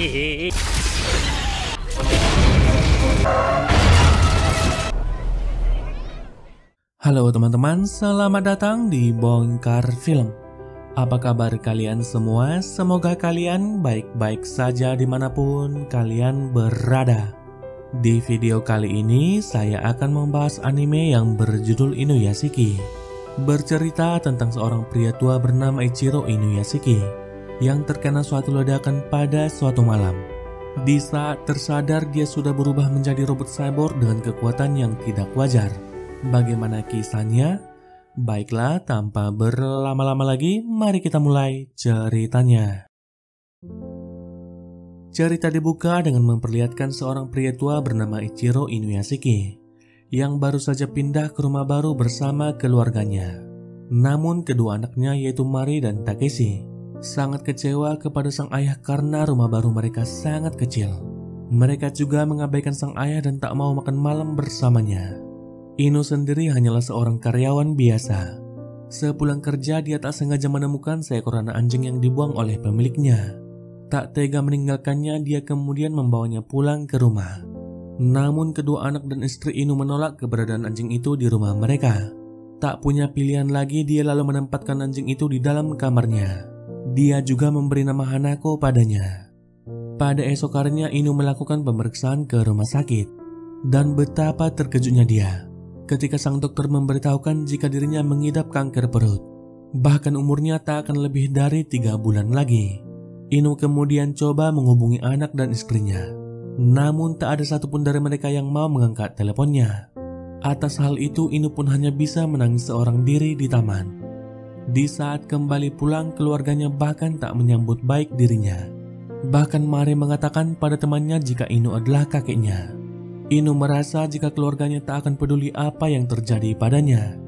Halo teman-teman, selamat datang di Bongkar Film. Apa kabar kalian semua? Semoga kalian baik-baik saja di mana pun kalian berada. Di video kali ini, saya akan membahas anime yang berjudul Inuyashiki. Bercerita tentang seorang pria tua bernama Ichiro Inuyashiki yang terkena suatu ledakan pada suatu malam. Di saat tersadar dia sudah berubah menjadi robot cyborg dengan kekuatan yang tidak wajar. Bagaimana kisahnya? Baiklah, tanpa berlama-lama lagi, mari kita mulai ceritanya. Cerita dibuka dengan memperlihatkan seorang pria tua bernama Ichiro Inuyashiki yang baru saja pindah ke rumah baru bersama keluarganya. Namun kedua anaknya yaitu Mari dan Takeshi sangat kecewa kepada sang ayah karena rumah baru mereka sangat kecil. Mereka juga mengabaikan sang ayah dan tak mau makan malam bersamanya. Inu sendiri hanyalah seorang karyawan biasa. Sepulang kerja, dia tak sengaja menemukan seekor anak anjing yang dibuang oleh pemiliknya. Tak tega meninggalkannya, dia kemudian membawanya pulang ke rumah. Namun kedua anak dan istri Inu menolak keberadaan anjing itu di rumah mereka. Tak punya pilihan lagi, dia lalu menempatkan anjing itu di dalam kamarnya. Dia juga memberi nama Hanako padanya. Pada esok harinya, Inu melakukan pemeriksaan ke rumah sakit. Dan betapa terkejutnya dia ketika sang dokter memberitahukan jika dirinya mengidap kanker perut. Bahkan umurnya tak akan lebih dari tiga bulan lagi. Inu kemudian coba menghubungi anak dan istrinya. Namun tak ada satupun dari mereka yang mau mengangkat teleponnya. Atas hal itu Inu pun hanya bisa menangis seorang diri di taman. Di saat kembali pulang keluarganya bahkan tak menyambut baik dirinya. Bahkan Mari mengatakan pada temannya jika Inu adalah kakeknya. Inu merasa jika keluarganya tak akan peduli apa yang terjadi padanya.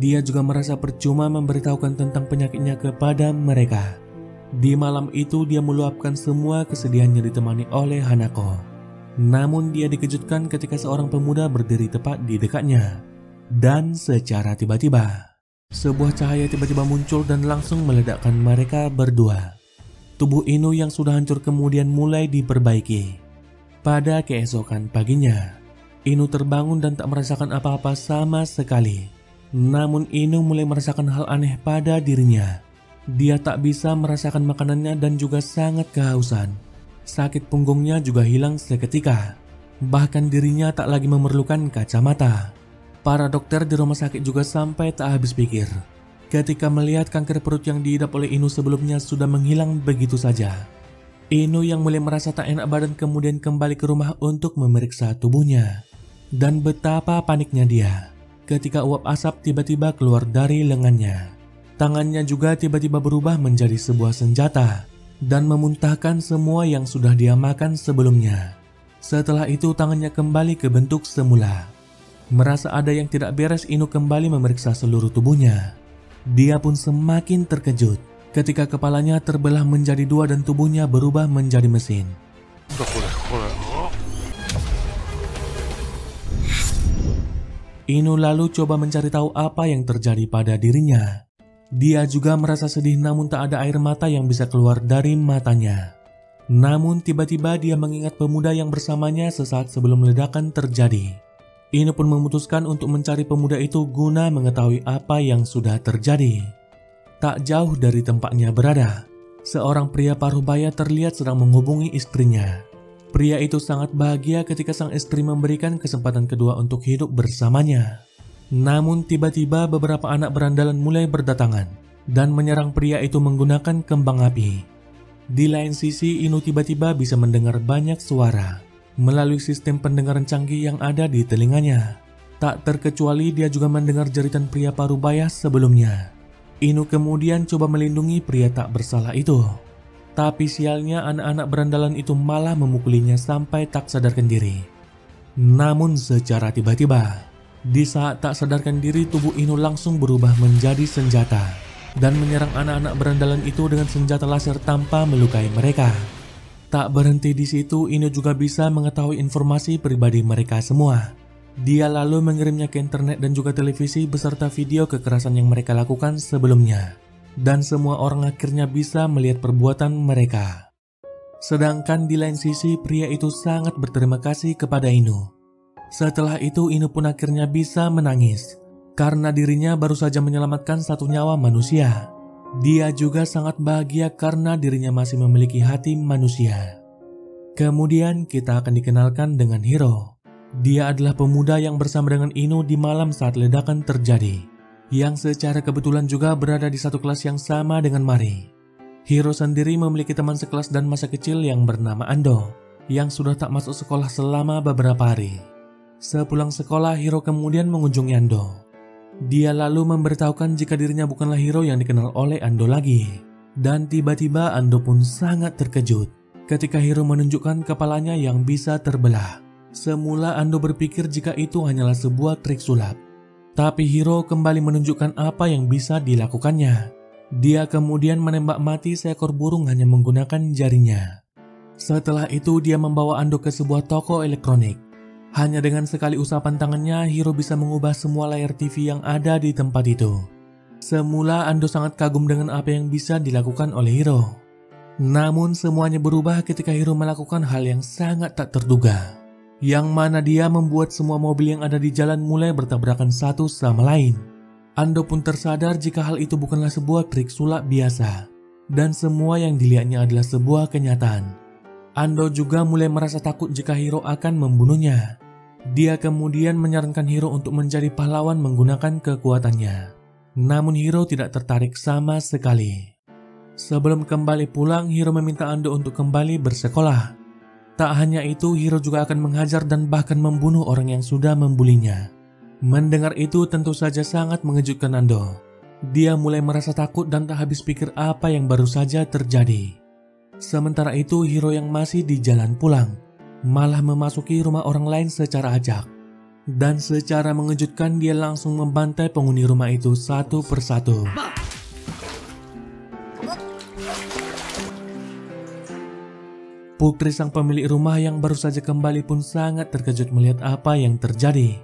Dia juga merasa percuma memberitahukan tentang penyakitnya kepada mereka. Di malam itu dia meluapkan semua kesedihannya ditemani oleh Hanako. Namun dia dikejutkan ketika seorang pemuda berdiri tepat di dekatnya. Dan secara tiba-tiba, sebuah cahaya tiba-tiba muncul dan langsung meledakkan mereka berdua. Tubuh Inu yang sudah hancur kemudian mulai diperbaiki. Pada keesokan paginya, Inu terbangun dan tak merasakan apa-apa sama sekali. Namun Inu mulai merasakan hal aneh pada dirinya. Dia tak bisa merasakan makanannya dan juga sangat kehausan. Sakit punggungnya juga hilang seketika. Bahkan dirinya tak lagi memerlukan kacamata. Para dokter di rumah sakit juga sampai tak habis pikir. Ketika melihat kanker perut yang diidap oleh Inu sebelumnya sudah menghilang begitu saja. Inu yang mulai merasa tak enak badan kemudian kembali ke rumah untuk memeriksa tubuhnya. Dan betapa paniknya dia ketika uap asap tiba-tiba keluar dari lengannya. Tangannya juga tiba-tiba berubah menjadi sebuah senjata dan memuntahkan semua yang sudah dia makan sebelumnya. Setelah itu tangannya kembali ke bentuk semula. Merasa ada yang tidak beres Inu kembali memeriksa seluruh tubuhnya. Dia pun semakin terkejut ketika kepalanya terbelah menjadi dua dan tubuhnya berubah menjadi mesin. Inu lalu coba mencari tahu apa yang terjadi pada dirinya. Dia juga merasa sedih namun tak ada air mata yang bisa keluar dari matanya. Namun tiba-tiba dia mengingat pemuda yang bersamanya sesaat sebelum ledakan terjadi. Inu pun memutuskan untuk mencari pemuda itu guna mengetahui apa yang sudah terjadi. Tak jauh dari tempatnya berada, seorang pria paruh baya terlihat sedang menghubungi istrinya. Pria itu sangat bahagia ketika sang istri memberikan kesempatan kedua untuk hidup bersamanya. Namun tiba-tiba beberapa anak berandalan mulai berdatangan dan menyerang pria itu menggunakan kembang api. Di lain sisi, Inu tiba-tiba bisa mendengar banyak suara melalui sistem pendengaran canggih yang ada di telinganya. Tak terkecuali dia juga mendengar jeritan pria paruh baya sebelumnya. Inu kemudian coba melindungi pria tak bersalah itu. Tapi sialnya anak-anak berandalan itu malah memukulinya sampai tak sadarkan diri. Namun secara tiba-tiba, di saat tak sadarkan diri tubuh Inu langsung berubah menjadi senjata dan menyerang anak-anak berandalan itu dengan senjata laser tanpa melukai mereka. Tak berhenti di situ, Inu juga bisa mengetahui informasi pribadi mereka semua. Dia lalu mengirimnya ke internet dan juga televisi beserta video kekerasan yang mereka lakukan sebelumnya. Dan semua orang akhirnya bisa melihat perbuatan mereka. Sedangkan di lain sisi pria itu sangat berterima kasih kepada Inu. Setelah itu Inu pun akhirnya bisa menangis karena dirinya baru saja menyelamatkan satu nyawa manusia. Dia juga sangat bahagia karena dirinya masih memiliki hati manusia. Kemudian kita akan dikenalkan dengan Hiro. Dia adalah pemuda yang bersama dengan Inu di malam saat ledakan terjadi, yang secara kebetulan juga berada di satu kelas yang sama dengan Mari. Hiro sendiri memiliki teman sekelas dan masa kecil yang bernama Ando, yang sudah tak masuk sekolah selama beberapa hari. Sepulang sekolah, Hiro kemudian mengunjungi Ando. Dia lalu memberitahukan jika dirinya bukanlah Hiro yang dikenal oleh Ando lagi. Dan tiba-tiba Ando pun sangat terkejut ketika Hiro menunjukkan kepalanya yang bisa terbelah. Semula Ando berpikir jika itu hanyalah sebuah trik sulap. Tapi Hiro kembali menunjukkan apa yang bisa dilakukannya. Dia kemudian menembak mati seekor burung hanya menggunakan jarinya. Setelah itu dia membawa Ando ke sebuah toko elektronik. Hanya dengan sekali usapan tangannya, Hiro bisa mengubah semua layar TV yang ada di tempat itu. Semula Ando sangat kagum dengan apa yang bisa dilakukan oleh Hiro. Namun semuanya berubah ketika Hiro melakukan hal yang sangat tak terduga. Yang mana dia membuat semua mobil yang ada di jalan mulai bertabrakan satu sama lain. Ando pun tersadar jika hal itu bukanlah sebuah trik sulap biasa, dan semua yang dilihatnya adalah sebuah kenyataan. Ando juga mulai merasa takut jika Hiro akan membunuhnya. Dia kemudian menyarankan Hiro untuk menjadi pahlawan menggunakan kekuatannya. Namun Hiro tidak tertarik sama sekali. Sebelum kembali pulang, Hiro meminta Ando untuk kembali bersekolah. Tak hanya itu, Hiro juga akan menghajar dan bahkan membunuh orang yang sudah membulinya. Mendengar itu tentu saja sangat mengejutkan Nando. Dia mulai merasa takut dan tak habis pikir apa yang baru saja terjadi. Sementara itu Hiro yang masih di jalan pulang malah memasuki rumah orang lain secara ajak. Dan secara mengejutkan dia langsung membantai penghuni rumah itu satu persatu. Putri sang pemilik rumah yang baru saja kembali pun sangat terkejut melihat apa yang terjadi.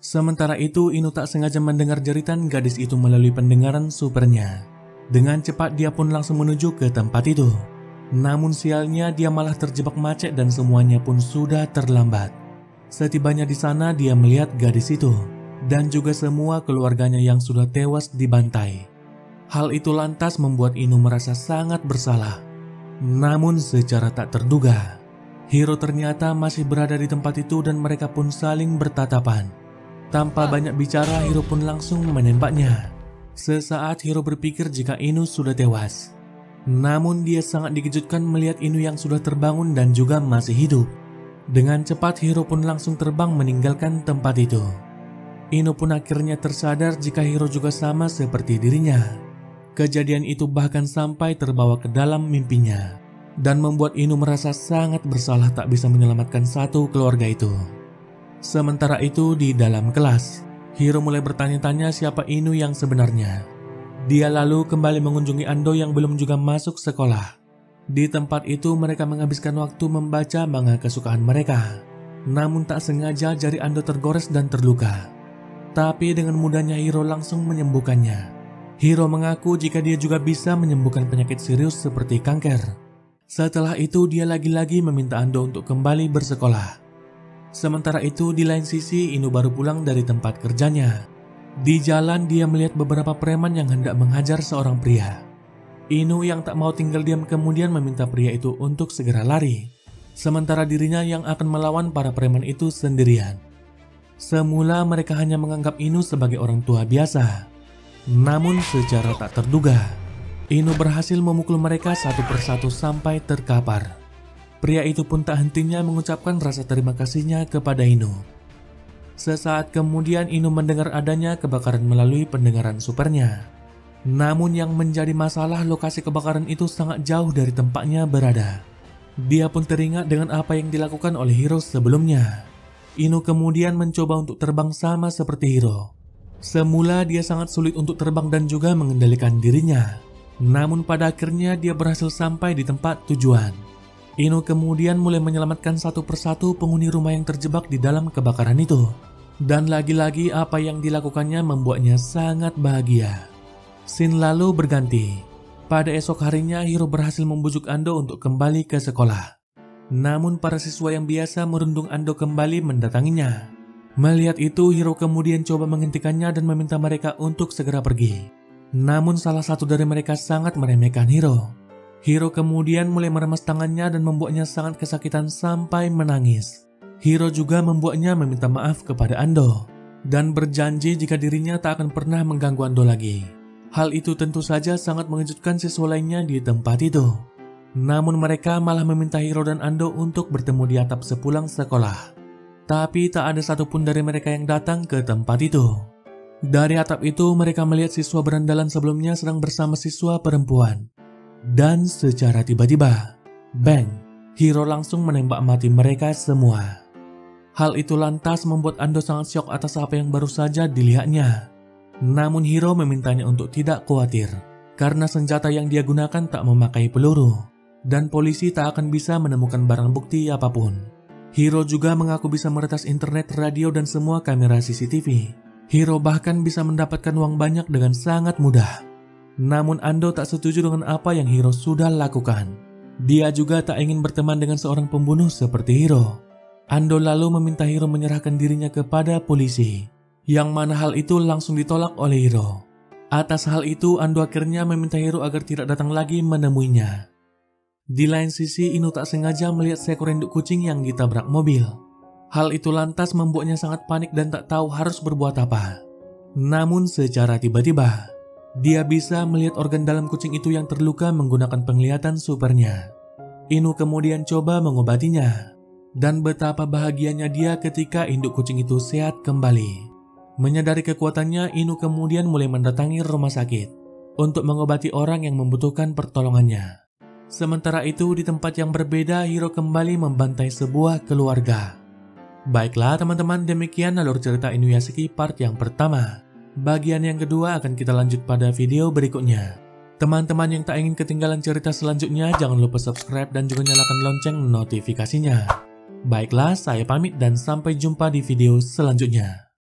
Sementara itu, Inu tak sengaja mendengar jeritan gadis itu melalui pendengaran supernya. Dengan cepat dia pun langsung menuju ke tempat itu. Namun sialnya dia malah terjebak macet dan semuanya pun sudah terlambat. Setibanya di sana dia melihat gadis itu dan juga semua keluarganya yang sudah tewas dibantai. Hal itu lantas membuat Inu merasa sangat bersalah. Namun secara tak terduga, Hiro ternyata masih berada di tempat itu dan mereka pun saling bertatapan. Tanpa banyak bicara, Hiro pun langsung menembaknya. Sesaat Hiro berpikir jika Inu sudah tewas. Namun dia sangat dikejutkan melihat Inu yang sudah terbangun dan juga masih hidup. Dengan cepat Hiro pun langsung terbang meninggalkan tempat itu. Inu pun akhirnya tersadar jika Hiro juga sama seperti dirinya. Kejadian itu bahkan sampai terbawa ke dalam mimpinya dan membuat Inu merasa sangat bersalah tak bisa menyelamatkan satu keluarga itu. Sementara itu di dalam kelas, Hiro mulai bertanya-tanya siapa Inu yang sebenarnya. Dia lalu kembali mengunjungi Ando yang belum juga masuk sekolah. Di tempat itu mereka menghabiskan waktu membaca manga kesukaan mereka. Namun tak sengaja jari Ando tergores dan terluka. Tapi dengan mudahnya Hiro langsung menyembuhkannya. Hiro mengaku jika dia juga bisa menyembuhkan penyakit serius seperti kanker. Setelah itu dia lagi-lagi meminta Ando untuk kembali bersekolah. Sementara itu di lain sisi Inu baru pulang dari tempat kerjanya. Di jalan dia melihat beberapa preman yang hendak menghajar seorang pria. Inu yang tak mau tinggal diam kemudian meminta pria itu untuk segera lari. Sementara dirinya yang akan melawan para preman itu sendirian. Semula mereka hanya menganggap Inu sebagai orang tua biasa. Namun secara tak terduga, Inu berhasil memukul mereka satu persatu sampai terkapar. Pria itu pun tak hentinya mengucapkan rasa terima kasihnya kepada Inu. Sesaat kemudian Inu mendengar adanya kebakaran melalui pendengaran supernya. Namun yang menjadi masalah lokasi kebakaran itu sangat jauh dari tempatnya berada. Dia pun teringat dengan apa yang dilakukan oleh Hiro sebelumnya. Inu kemudian mencoba untuk terbang sama seperti Hiro. Semula dia sangat sulit untuk terbang dan juga mengendalikan dirinya. Namun pada akhirnya dia berhasil sampai di tempat tujuan. Inu kemudian mulai menyelamatkan satu persatu penghuni rumah yang terjebak di dalam kebakaran itu. Dan lagi-lagi apa yang dilakukannya membuatnya sangat bahagia. Sin lalu berganti. Pada esok harinya, Hiro berhasil membujuk Ando untuk kembali ke sekolah. Namun para siswa yang biasa merundung Ando kembali mendatanginya. Melihat itu, Hiro kemudian coba menghentikannya dan meminta mereka untuk segera pergi. Namun salah satu dari mereka sangat meremehkan Hiro. Hiro kemudian mulai meremas tangannya dan membuatnya sangat kesakitan sampai menangis. Hiro juga membuatnya meminta maaf kepada Ando dan berjanji jika dirinya tak akan pernah mengganggu Ando lagi. Hal itu tentu saja sangat mengejutkan siswa lainnya di tempat itu. Namun mereka malah meminta Hiro dan Ando untuk bertemu di atap sepulang sekolah. Tapi tak ada satupun dari mereka yang datang ke tempat itu. Dari atap itu mereka melihat siswa berandalan sebelumnya sedang bersama siswa perempuan. Dan secara tiba-tiba, bang, Hiro langsung menembak mati mereka semua. Hal itu lantas membuat Ando sangat syok atas apa yang baru saja dilihatnya. Namun Hiro memintanya untuk tidak khawatir, karena senjata yang dia gunakan tak memakai peluru, dan polisi tak akan bisa menemukan barang bukti apa pun. Hiro juga mengaku bisa meretas internet, radio, dan semua kamera CCTV. Hiro bahkan bisa mendapatkan uang banyak dengan sangat mudah. Namun Ando tak setuju dengan apa yang Hiro sudah lakukan. Dia juga tak ingin berteman dengan seorang pembunuh seperti Hiro. Ando lalu meminta Hiro menyerahkan dirinya kepada polisi yang mana hal itu langsung ditolak oleh Hiro. Atas hal itu, Ando akhirnya meminta Hiro agar tidak datang lagi menemuinya. Di lain sisi, Inu tak sengaja melihat seekor induk kucing yang ditabrak mobil. Hal itu lantas membuatnya sangat panik dan tak tahu harus berbuat apa. Namun secara tiba-tiba, dia bisa melihat organ dalam kucing itu yang terluka menggunakan penglihatan supernya. Inu kemudian coba mengobatinya, dan betapa bahagianya dia ketika induk kucing itu sehat kembali. Menyadari kekuatannya, Inu kemudian mulai mendatangi rumah sakit untuk mengobati orang yang membutuhkan pertolongannya. Sementara itu, di tempat yang berbeda, Hiro kembali membantai sebuah keluarga. Baiklah teman-teman, demikian alur cerita Inuyasaki part yang pertama. Bagian yang kedua akan kita lanjut pada video berikutnya. Teman-teman yang tak ingin ketinggalan cerita selanjutnya, jangan lupa subscribe dan juga nyalakan lonceng notifikasinya. Baiklah, saya pamit dan sampai jumpa di video selanjutnya.